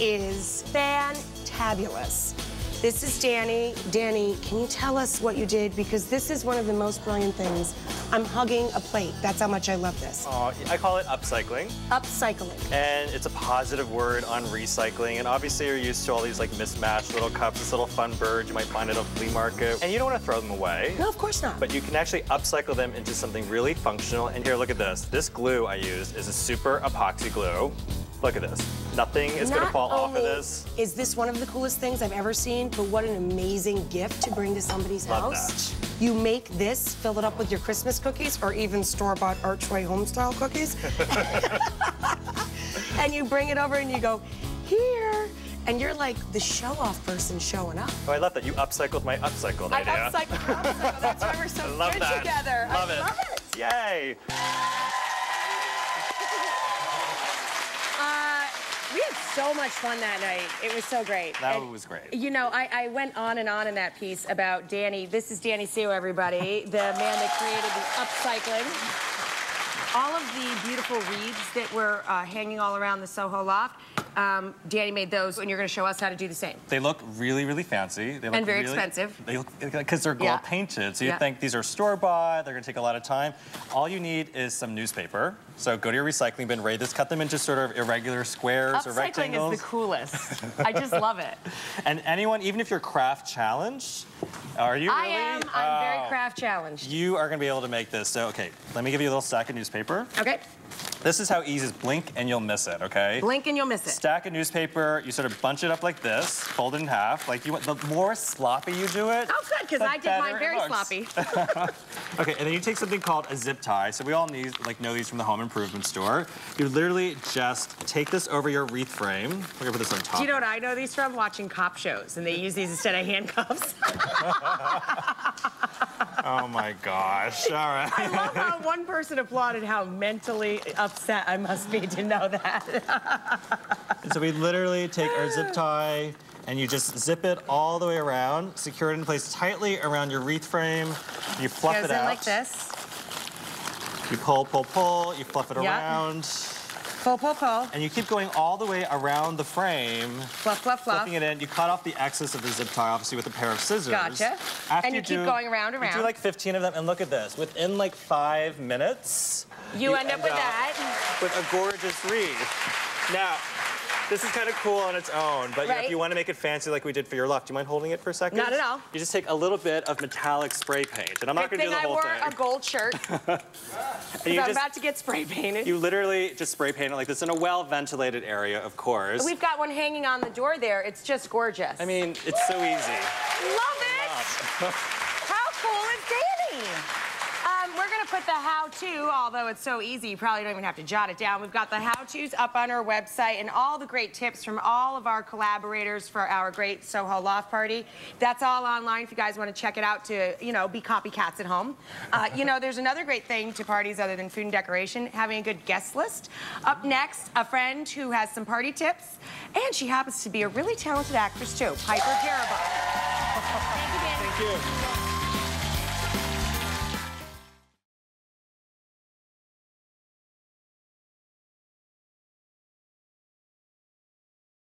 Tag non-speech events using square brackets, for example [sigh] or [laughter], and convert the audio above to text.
is fantabulous. This is Danny. Danny, can you tell us what you did? Because this is one of the most brilliant things. I'm hugging a plate. That's how much I love this. Uh, I call it upcycling. Upcycling. And it's a positive word on recycling. And obviously you're used to all these like mismatched little cups, this little fun bird you might find at a flea market. And you don't want to throw them away. No, of course not. But you can actually upcycle them into something really functional. And here, look at this. This glue I used is a super epoxy glue. Look at this. Nothing is going to Not fall off of this. Is this one of the coolest things I've ever seen? But what an amazing gift to bring to somebody's Love house. You make this, fill it up with your Christmas cookies, or even store-bought Archway home-style cookies, [laughs] and you bring it over and you go here, and you're like the show-off person showing up. Oh, I love that. You upcycled my upcycled I idea. upcycle, upcycle. That's why we're so [laughs] I good that. together. Love I it. love it. Yay. Uh, we had so much fun that night. It was so great. That And, was great. You know, I, I went on and on in that piece about Danny. This is Danny Seo, everybody, [laughs] the man that created the upcycling. All of the beautiful wreaths that were uh, hanging all around the Soho loft, um, Danny made those, and you're going to show us how to do the same. They look really, really fancy. They look And very really- expensive. They look because they're gold Yeah. painted. So you Yeah. think these are store bought. They're going to take a lot of time. All you need is some newspaper. So go to your recycling bin, rate this, cut them into sort of irregular squares or Upcycling rectangles. is the coolest. [laughs] I just love it. And anyone, even if you're craft challenged, are you really? I really? am. I'm very Oh. craft challenged. You are going to be able to make this. So okay, let me give you a little stack of newspaper. Okay. This is how easy it is. Blink and you'll miss it. Okay. Blink and you'll miss it. Stack a newspaper, you sort of bunch it up like this, fold it in half. Like you want, the more sloppy you do it. Oh, good, because I did mine very sloppy. [laughs] [laughs] Okay, and then you take something called a zip tie. So we all need, like, know these from the home improvement store. You literally just take this over your wreath frame. We're gonna put this on top. Do you know what I know these from? Watching cop shows, and they use these instead of handcuffs. [laughs] Oh my gosh! All right. I love how one person applauded how mentally upset I must be to know that. so we literally take our zip tie and you just zip it all the way around, secure it in place tightly around your wreath frame. You fluff Goes it in out. like this. You pull, pull, pull. You fluff it Yeah. around, Pull, pull, pull. and you keep going all the way around the frame. Fluff, fluff, fluff. Flipping it in, you cut off the excess of the zip tie, obviously, with a pair of scissors. Gotcha. After And you keep do- going around, You around. do like 15 of them, and look at this. Within like five minutes, You end up with that. With a gorgeous wreath. Now, this is kind of cool on its own, but you know, Right. if you want to make it fancy like we did for your loft, do you mind holding it for a second? Not at all. You just take a little bit of metallic spray paint, and I'm not going to do the I whole wore thing. a gold shirt. [laughs] [laughs] And you I'm just- about to get spray painted. You literally just spray paint it like this in a well-ventilated area, of course. We've got one hanging on the door there. It's just gorgeous. I mean, it's so easy. Love it! [laughs] How cool is Danny? Put the how-to, although it's so easy, you probably don't even have to jot it down. We've got the how-tos up on our website and all the great tips from all of our collaborators for our great Soho Loft Party. That's all online if you guys want to check it out to, you know, be copycats at home. Uh, you know, there's another great thing to parties other than food and decoration, having a good guest list. Up next, a friend who has some party tips, and she happens to be a really talented actress too, Piper Perabo. [laughs] Thank you, Danny. Thank you.